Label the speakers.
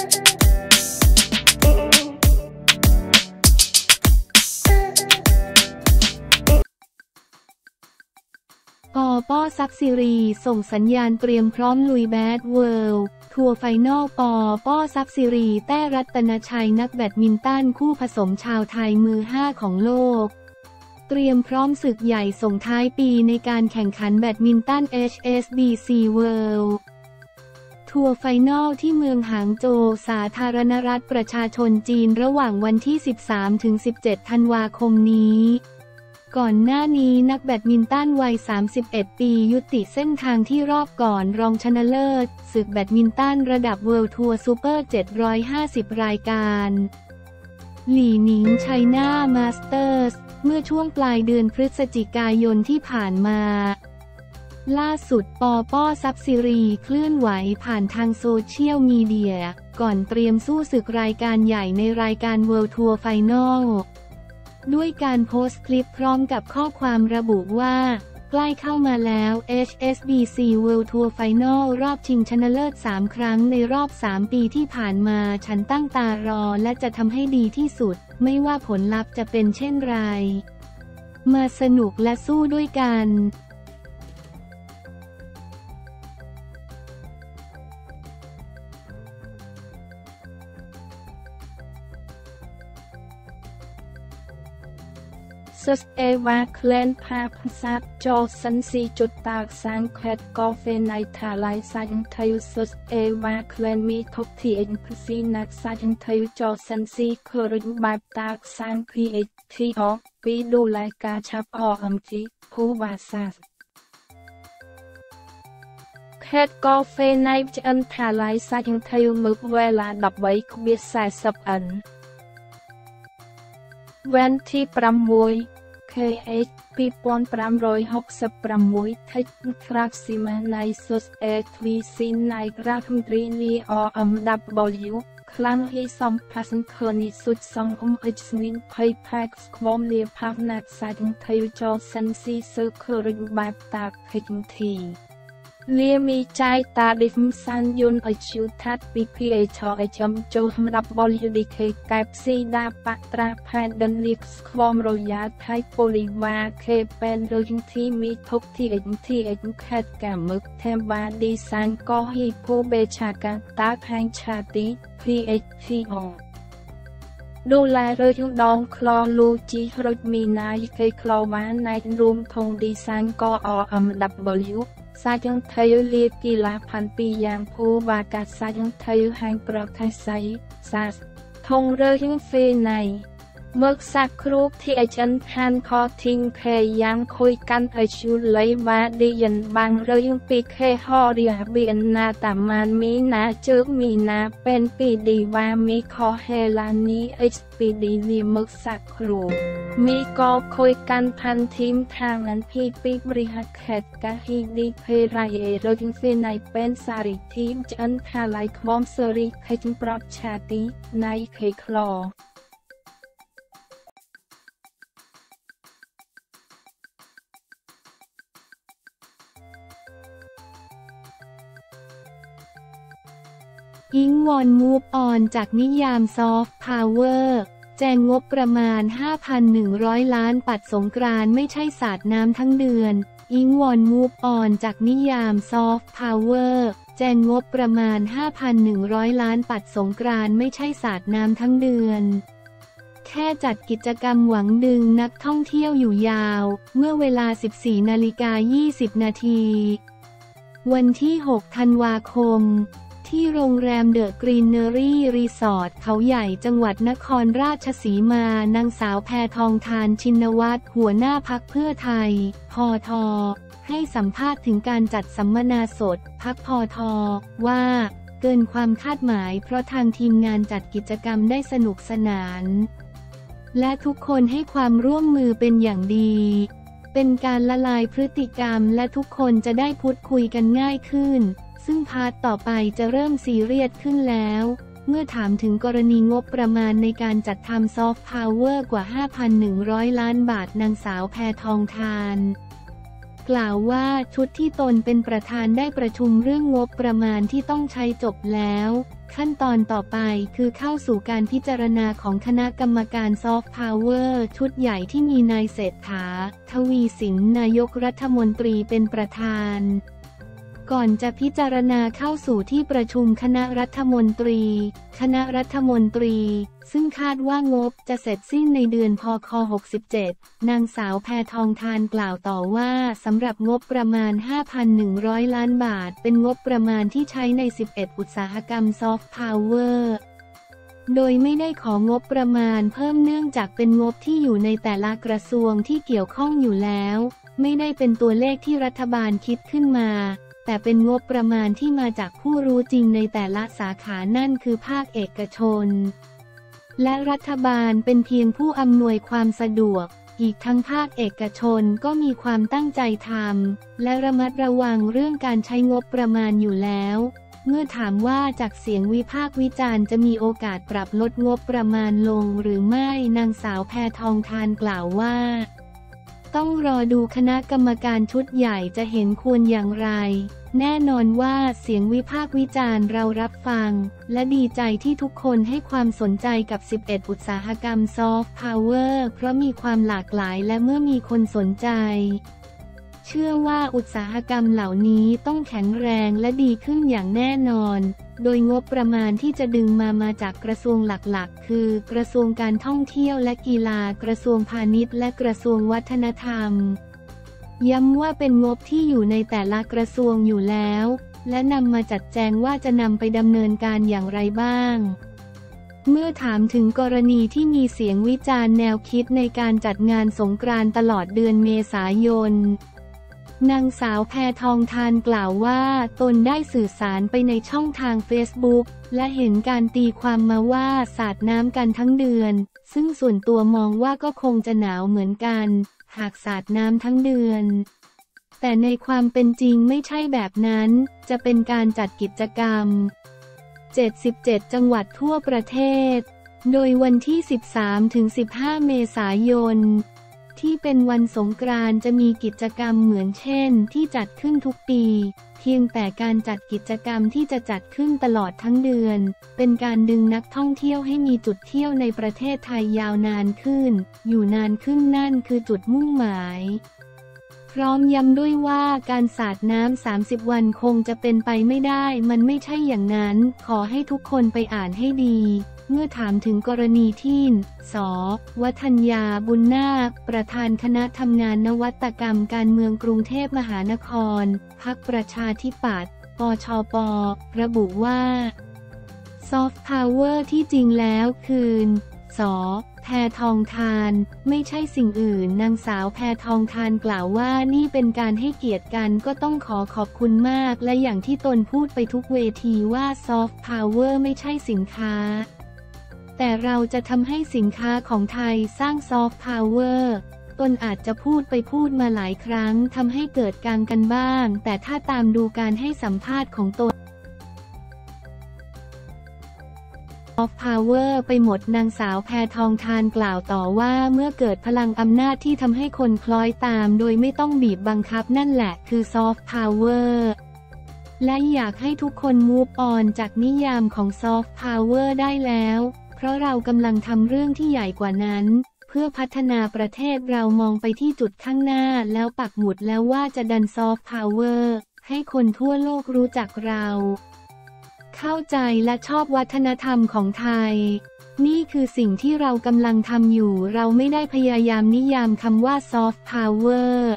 Speaker 1: ปอป้อทรัพย์สิรี ส่งสัญญาณเตรียมพร้อมลุยแบด World Tour Final ปอป้อทรัพย์สิรี แต้รัตนชัยนักแบดมินตันคู่ผสมชาวไทยมือ 5 ของโลก เตรียมพร้อมศึกใหญ่ส่งท้ายปีในการแข่งขันแบดมินตัน HSBC World ทัวร์ไฟนอลที่เมืองหางโจวสาธารณรัฐประชาชนจีนระหว่างวันที่ 13-17 ธันวาคมนี้ ก่อนหน้านี้นักแบดมินตันวัย 31 ปียุติเส้นทางที่รอบก่อนรองชนะเลิศศึกแบดมินตันระดับ World Tour Super 750 รายการหลี่หนิง China Mastersเมื่อช่วงปลายเดือนพฤศจิกายนที่ผ่านมา ล่าสุดปอป้อทรัพย์สิรีเคลื่อนไหวผ่านทางโซเชียลมีเดีย ก่อนเตรียมสู้ศึกรายการใหญ่ในรายการ World Tour Final ด้วยการโพสต์คลิปพร้อมกับข้อความระบุว่า ใกล้เข้ามาแล้ว HSBC World Tour Final รอบชิงชนะเลิศ 3 ครั้งในรอบ 3 ปีที่ผ่านมา ฉันตั้งตารอและจะทำให้ดีที่สุด ไม่ว่าผลลัพธ์จะเป็นเช่นไร มาสนุกและสู้ด้วยกัน
Speaker 2: Texas Eva Glen ផាផ្សាតចោសិនស៊ីជុតតើកសានខេតកូហ្វេណៃថាឡៃសាច់ថៃ Texas Eva Glen មីធុកធីអិនស៊ីណាក់សាច់ថៃចោសិនស៊ីខរុញបែបតើកសាន KHTO ពីដុល្លារការឆាប់ OMG ភូវ៉ាសាសខេតកូហ្វេណៃឆ្អិនថាឡៃសាច់ថៃមើលវេលា13.40 n វ៉ែនទី6 KH 2566 Tech Fraximanizos A3C Nigrachmdrini OMW ខ្លាំងហីសំផាសិនខនីសុចសងអ៊ំអិចស្មីនភ័យផែកស្ខ្វមលាផាវណាត់សាច់ថៃចោសិនស៊ីសើខរិញបែបតាខិចធី លាមីចាយតាឌីហ្មសានយុនអជូថាត់ពី PH អចំចូលសម្រាប់បល UDK កែបស៊ីដាបត្រាផែនដិនលៀកស្ខ្វមរយ៉ាថៃប៉ូលីវ៉ាខេពេនរឿងធីមីធុកធីអិនធីអិនខេតកាមឹកថេមបាឌីសានកោហ៊ីភូបេឆាកាតាខាងឆាទី PHCO ដុល្លាររើយដងក្លលូជីរុចមីណាយគេក្លវ៉ាណៃរួមធងឌីសានកអ MW សាច់ថៃលៀកីឡាផាន់ពីយ៉ាងភូវ៉ាកាសាច់ថៃហាញប្រខៃ មកសាក់គ្រូបធីអចិនហានខទិងខេយ៉ាងខុយកាន់អជូលៃវ៉ាឌីយិនបាងរឿងពីខេហរិះបៀនណាតាមានមីណាជើកមីណាពេលពីឌីវ៉ាមីខហេឡានីអិចពីឌីលីមកសាក់គ្រូមីកោខុយកាន់ផាន់ធីមថាងានភីពីបរិហខេតកាហ៊ីឌីភេរៃអេរឿងហ្វេណៃពេលសារីធីមចិនថាឡៃខ្មមសេរីខេចប្រតឆាទីណៃខេក្លោ อิ๊งวอน
Speaker 1: move on จากนิยามซอฟต์พาวเวอร์แจงงบประมาณ 5,100 ล้านปัดสงกรานต์ไม่ใช่สาดน้ำทั้งเดือน อิ๊งวอน move on จากนิยามซอฟต์พาวเวอร์แจงงบประมาณ 5,100 ล้านปัดสงกรานต์ไม่ใช่สาดน้ำทั้งเดือนแค่จัดกิจกรรมหวังดึงนักท่องเที่ยวอยู่ยาว เมื่อเวลา 14 นาฬิกา 20 นาที วันที่ 6 ธันวาคม ที่โรงแรมเดอะกรีนเนอรี่รีสอร์ทเขาใหญ่จังหวัดนครราชสีมา นางสาวแพทองธารชินวัตรหัวหน้าพรรคเพื่อไทย พอทอ ให้สัมภาษณ์ถึงการจัดสัมมนาสส. พรรค พท. ว่าเกินความคาดหมาย เพราะทางทีมงานจัดกิจกรรมได้สนุกสนาน และทุกคนให้ความร่วมมือเป็นอย่างดีเป็นการละลายพฤติกรรมและทุกคนจะได้พูดคุยกันง่ายขึ้น ซึ่ง part ต่อไปจะเริ่มซีเรียสขึ้นแล้ว เมื่อถามถึงกรณีงบประมาณในการจัดทำซอฟต์พาวเวอร์กว่า 5,100 ล้านบาทนางสาวแพทองทานกล่าวว่าชุดที่ตนเป็นประธานได้ประชุมเรื่องงบประมาณที่ต้องใช้จบแล้ว ขั้นตอนต่อไปคือเข้าสู่การพิจารณาของคณะกรรมการซอฟต์พาวเวอร์ชุดใหญ่ที่มีนายเศรษฐา ทวีสินนายกรัฐมนตรีเป็นประธาน ก่อนจะพิจารณาเข้าสู่ที่ประชุมคณะรัฐมนตรี คณะรัฐมนตรี ซึ่งคาดว่างบจะเสร็จสิ้นในเดือนพค 67 นางสาวแพทองทานกล่าวต่อว่าสำหรับงบประมาณ 5,100 ล้านบาท เป็นงบประมาณที่ใช้ใน 11 อุตสาหกรรมซอฟต์พาวเวอร์โดยไม่ได้ของบประมาณเพิ่มเนื่องจากเป็นงบที่อยู่ในแต่ละกระทรวงที่เกี่ยวข้องอยู่แล้ว ไม่ได้เป็นตัวเลขที่รัฐบาลคิดขึ้นมา แต่เป็นงบประมาณที่มาจากผู้รู้จริงในแต่ละสาขานั่นคือภาคเอกชน และรัฐบาลเป็นเพียงผู้อำนวยความสะดวก อีกทั้งภาคเอกชนก็มีความตั้งใจทำและระมัดระวังเรื่องการใช้งบประมาณอยู่แล้วเมื่อถามว่าจากเสียงวิพากษ์วิจารณ์จะมีโอกาสปรับลดงบประมาณลงหรือไม่นางสาวแพทองทานกล่าวว่า ต้องรอดูคณะกรรมการชุดใหญ่จะเห็นควรอย่างไร แน่นอนว่าเสียงวิพากษ์วิจารณ์เรารับฟัง และดีใจที่ทุกคนให้ความสนใจกับ 11 อุตสาหกรรมซอฟต์พาวเวอร์เพราะมีความหลากหลายและเมื่อมีคนสนใจ เชื่อว่าอุตสาหกรรมเหล่านี้ต้องแข็งแรงและดีขึ้นอย่างแน่นอน โดยงบประมาณที่จะดึงมามาจากกระทรวงหลักๆ คือ กระทรวงการท่องเที่ยวและกีฬา กระทรวงพาณิชย์ และกระทรวงวัฒนธรรม ย้ำว่าเป็นงบที่อยู่ในแต่ละกระทรวงอยู่แล้ว และนำมาจัดแจงว่าจะนำไปดำเนินการอย่างไรบ้างเมื่อถามถึงกรณีที่มีเสียงวิจารณ์แนวคิดในการจัดงานสงกรานต์ตลอดเดือนเมษายน นางสาวแพทองทานกล่าวว่า ตนได้สื่อสารไปในช่องทางเฟซบุ๊กและเห็นการตีความมาว่าสาดน้ำกันทั้งเดือน ซึ่งส่วนตัวมองว่าก็คงจะหนาวเหมือนกัน หากสาดน้ำทั้งเดือน แต่ในความเป็นจริงไม่ใช่แบบนั้น จะเป็นการจัดกิจกรรม 77 จังหวัดทั่วประเทศ โดยวันที่ 13-15 เมษายน ที่เป็นวันสงกรานต์จะมีกิจกรรมเหมือนเช่น ที่จัดขึ้นทุกปี เพียงแต่การจัดกิจกรรมที่จะจัดขึ้นตลอดทั้งเดือน เป็นการดึงนักท่องเที่ยวให้มีจุดเที่ยวในประเทศไทยยาวนานขึ้น อยู่นานขึ้นนั่นคือจุดมุ่งหมายพร้อมย้ำด้วยว่าการสาดน้ำ 30 วันคงจะเป็นไปไม่ได้ มันไม่ใช่อย่างนั้น ขอให้ทุกคนไปอ่านให้ดี เมื่อถามถึงกรณีที่ ส วัฒนยาบุญนาค ประธานคณะทำงานนวัตกรรมการเมืองกรุงเทพมหานคร พรรคประชาธิปัตย์ ปชป ระบุว่าซอฟต์พาวเวอร์ที่จริงแล้วคือ น.ส.แพทองธาร ไม่ใช่สิ่งอื่น นางสาวแพทองธารกล่าวว่านี่เป็นการให้เกียรติกันก็ต้องขอขอบคุณมาก และอย่างที่ตนพูดไปทุกเวทีว่าซอฟต์พาวเวอร์ไม่ใช่สินค้า แต่เราจะทำให้สินค้าของไทยสร้างซอฟต์พาวเวอร์ตนอาจจะพูดไปพูดมาหลายครั้งทำให้เกิดการงงกันบ้าง แต่ถ้าตามดูการให้สัมภาษณ์ของตนซอฟต์พาวเวอร์ไปหมดนางสาวแพทองธารกล่าวต่อว่าเมื่อเกิดพลังอำนาจที่ทำให้คนคล้อยตามโดยไม่ต้องบีบบังคับนั่นแหละคือซอฟต์พาวเวอร์และอยากให้ทุกคน move on จากนิยามของซอฟต์พาวเวอร์ได้แล้ว เพราะเรากำลังทำเรื่องที่ใหญ่กว่านั้น เพื่อพัฒนาประเทศเรามองไปที่จุดข้างหน้าแล้วปักหมุดแล้วว่าจะดันซอฟต์พาวเวอร์ให้คนทั่วโลกรู้จักเรา เข้าใจและชอบวัฒนธรรมของไทย นี่คือสิ่งที่เรากำลังทำอยู่ เราไม่ได้พยายามนิยามคำว่าซอฟต์พาวเวอร์